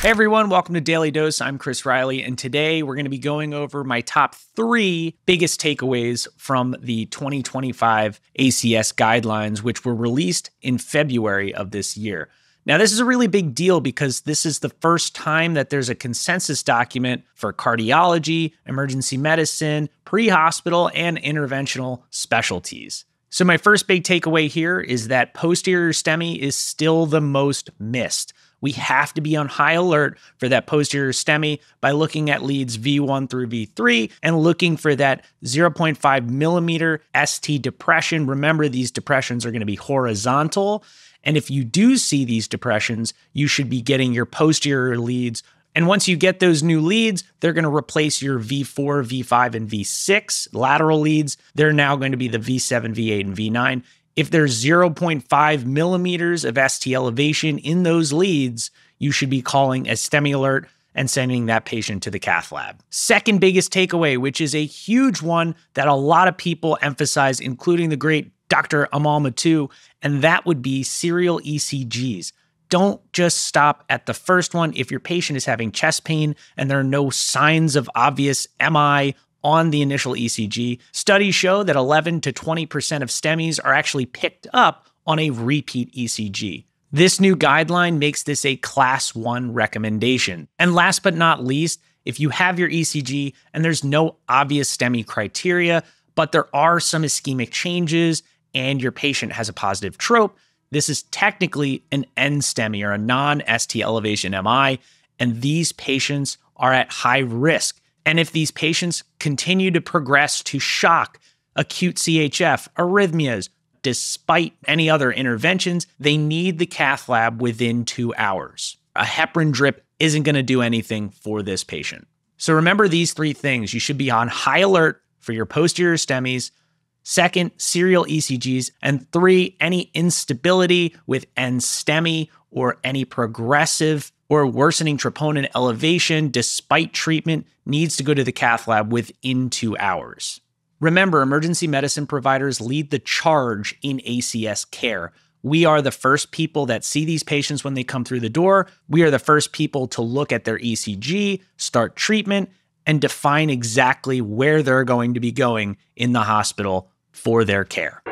Hey everyone, welcome to Daily Dose. I'm Chris Riley, and today we're going to be going over my top three biggest takeaways from the 2025 ACS guidelines, which were released in February of this year. Now, this is a really big deal because this is the first time that there's a consensus document for cardiology, emergency medicine, pre hospital, and interventional specialties. So, my first big takeaway here is that posterior STEMI is still the most missed. We have to be on high alert for that posterior STEMI by looking at leads V1 through V3 and looking for that 0.5 millimeter ST depression. Remember, these depressions are going to be horizontal. And if you do see these depressions, you should be getting your posterior leads. And once you get those new leads, they're going to replace your V4, V5, and V6 lateral leads. They're now going to be the V7, V8, and V9. If there's 0.5 millimeters of ST elevation in those leads, you should be calling a STEMI alert and sending that patient to the cath lab. Second biggest takeaway, which is a huge one that a lot of people emphasize, including the great Dr. Amal Mattu, and that would be serial ECGs. Don't just stop at the first one. If your patient is having chest pain and there are no signs of obvious MI on the initial ECG, studies show that 11 to 20% of STEMIs are actually picked up on a repeat ECG. This new guideline makes this a class one recommendation. And last but not least, if you have your ECG and there's no obvious STEMI criteria, but there are some ischemic changes and your patient has a positive trope, this is technically an NSTEMI or a non ST elevation MI, and these patients are at high risk and if these patients continue to progress to shock, acute CHF, arrhythmias, despite any other interventions, they need the cath lab within two hours. A heparin drip isn't going to do anything for this patient. So remember these three things. You should be on high alert for your posterior STEMIs. Second, serial ECGs. And three, any instability with NSTEMI or any progressive or worsening troponin elevation despite treatment needs to go to the cath lab within two hours. Remember, emergency medicine providers lead the charge in ACS care. We are the first people that see these patients when they come through the door. We are the first people to look at their ECG, start treatment, and define exactly where they're going to be going in the hospital for their care.